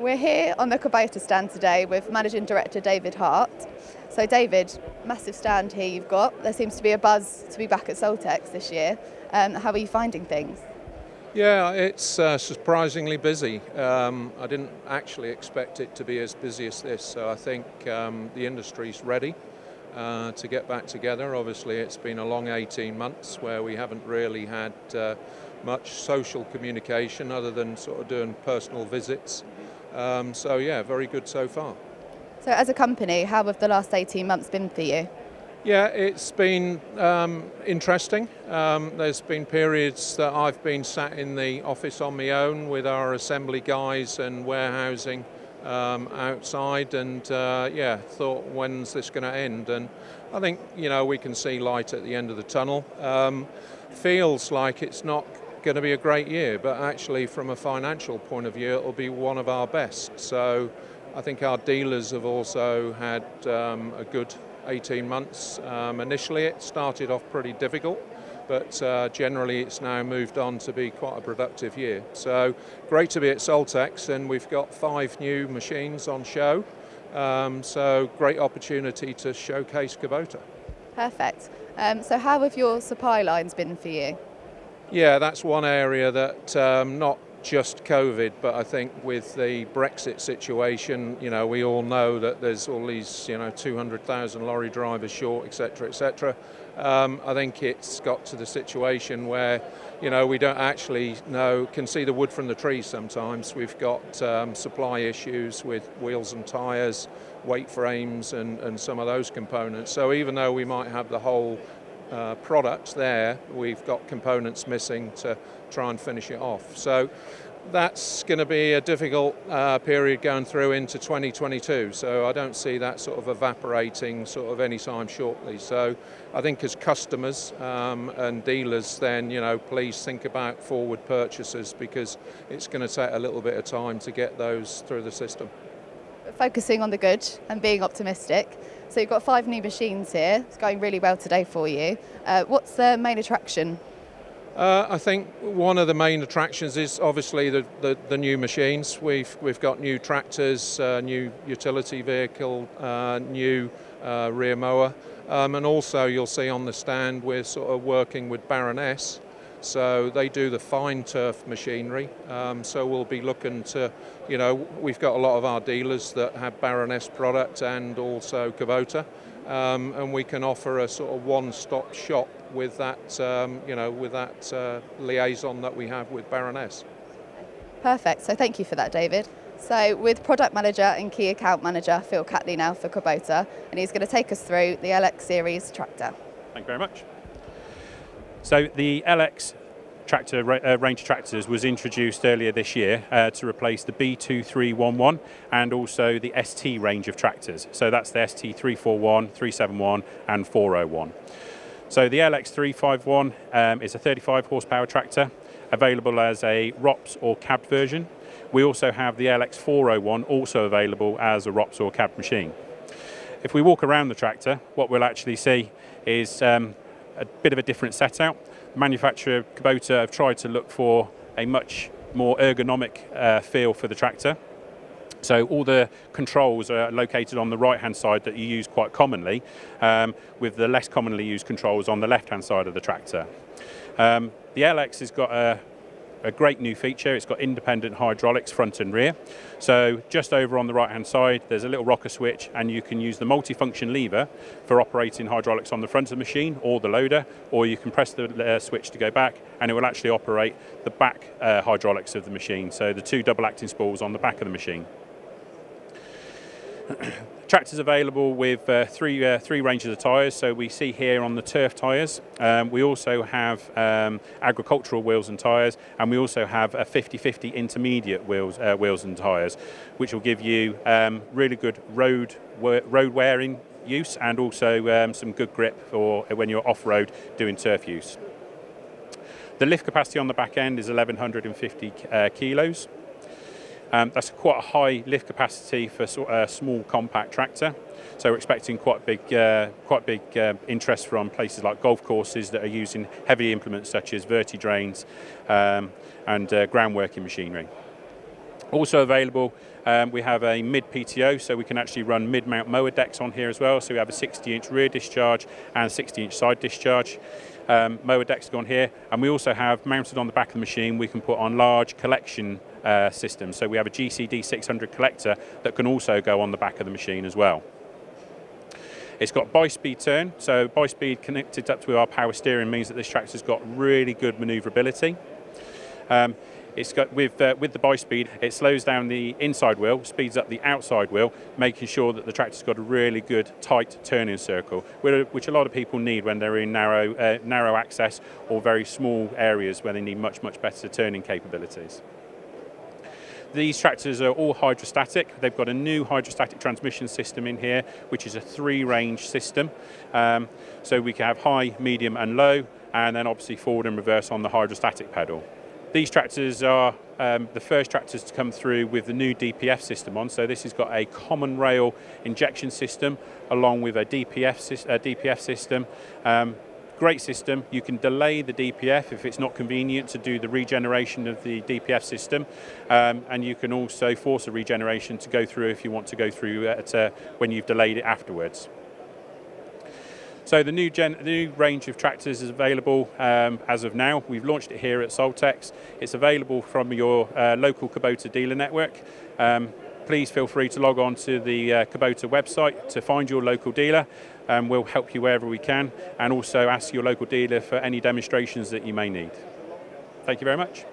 We're here on the Kubota stand today with Managing Director David Hart. So, David, massive stand here you've got. There seems to be a buzz to be back at Saltex this year. Um, how are you finding things? Yeah, it's uh, surprisingly busy. Um, I didn't actually expect it to be as busy as this, so I think um, the industry's ready uh, to get back together. Obviously, it's been a long 18 months where we haven't really had uh, much social communication other than sort of doing personal visits. Um, so, yeah, very good so far. So, as a company, how have the last 18 months been for you? Yeah, it's been um, interesting. Um, there's been periods that I've been sat in the office on my own with our assembly guys and warehousing um, outside, and uh, yeah, thought when's this going to end? And I think you know we can see light at the end of the tunnel. Um, feels like it's not going to be a great year, but actually, from a financial point of view, it'll be one of our best. So. I think our dealers have also had um, a good 18 months. Um, initially, it started off pretty difficult, but uh, generally, it's now moved on to be quite a productive year. So, great to be at Saltex, and we've got five new machines on show. Um, so, great opportunity to showcase Kubota. Perfect. Um, so, how have your supply lines been for you? Yeah, that's one area that um, not just COVID, but I think with the Brexit situation, you know, we all know that there's all these, you know, 200,000 lorry drivers short, etc., etc. Um, I think it's got to the situation where, you know, we don't actually know, can see the wood from the trees sometimes. We've got um, supply issues with wheels and tyres, weight frames, and, and some of those components. So even though we might have the whole uh, products there, we've got components missing to try and finish it off. So that's going to be a difficult uh, period going through into 2022. So I don't see that sort of evaporating sort of any time shortly. So I think as customers um, and dealers, then you know, please think about forward purchases because it's going to take a little bit of time to get those through the system. Focusing on the good and being optimistic. So you've got five new machines here. It's going really well today for you. Uh, what's the main attraction? Uh, I think one of the main attractions is obviously the, the, the new machines. We've we've got new tractors, uh, new utility vehicle, uh, new uh, rear mower, um, and also you'll see on the stand we're sort of working with Baroness so they do the fine turf machinery. Um, so we'll be looking to, you know, we've got a lot of our dealers that have Baroness product and also Kubota. Um, and we can offer a sort of one-stop shop with that, um, you know, with that uh, liaison that we have with Baroness. Perfect. So thank you for that, David. So with product manager and key account manager Phil Catley now for Kubota, and he's going to take us through the LX series tractor. Thank you very much. So the LX tractor uh, range of tractors was introduced earlier this year uh, to replace the B2311 and also the ST range of tractors. So that's the ST341, 371 and 401. So the LX351 um, is a 35 horsepower tractor available as a ROPS or cab version. We also have the LX401 also available as a ROPS or cab machine. If we walk around the tractor, what we'll actually see is um, a bit of a different setup. The manufacturer Kubota have tried to look for a much more ergonomic uh, feel for the tractor. So all the controls are located on the right-hand side that you use quite commonly, um, with the less commonly used controls on the left-hand side of the tractor. Um, the LX has got a a great new feature. It's got independent hydraulics front and rear. So just over on the right hand side, there's a little rocker switch and you can use the multifunction lever for operating hydraulics on the front of the machine or the loader, or you can press the uh, switch to go back and it will actually operate the back uh, hydraulics of the machine. So the two double acting spools on the back of the machine. Tractors available with uh, three, uh, three ranges of tyres. So we see here on the turf tyres. Um, we also have um, agricultural wheels and tyres, and we also have a 50-50 intermediate wheels, uh, wheels and tyres, which will give you um, really good road road wearing use and also um, some good grip for when you're off-road doing turf use. The lift capacity on the back end is 1150 uh, kilos. Um, that's quite a high lift capacity for a small compact tractor. So we're expecting quite big, uh, quite big uh, interest from places like golf courses that are using heavy implements such as verti drains um, and uh, ground working machinery. Also available, um, we have a mid PTO, so we can actually run mid mount mower decks on here as well. So we have a 60 inch rear discharge and 60 inch side discharge. Um, mower decks gone here, and we also have mounted on the back of the machine, we can put on large collection uh, systems. So we have a GCD 600 collector that can also go on the back of the machine as well. It's got bi-speed turn, so bi-speed connected up to our power steering means that this tractor's got really good manoeuvrability. Um, it's got with uh, with the bi-speed, it slows down the inside wheel, speeds up the outside wheel, making sure that the tractor's got a really good tight turning circle, which a lot of people need when they're in narrow uh, narrow access or very small areas where they need much much better turning capabilities. These tractors are all hydrostatic. They've got a new hydrostatic transmission system in here, which is a three-range system. Um, so we can have high, medium and low, and then obviously forward and reverse on the hydrostatic pedal. These tractors are um, the first tractors to come through with the new DPF system on. So this has got a common rail injection system along with a DPF, a DPF system. Um, great system. You can delay the DPF if it's not convenient to do the regeneration of the DPF system. Um, and you can also force a regeneration to go through if you want to go through at, uh, when you've delayed it afterwards. So the new, gen, the new range of tractors is available um, as of now. We've launched it here at Saltex. It's available from your uh, local Kubota dealer network. Um, please feel free to log on to the uh, Kubota website to find your local dealer. Um, we'll help you wherever we can and also ask your local dealer for any demonstrations that you may need. Thank you very much.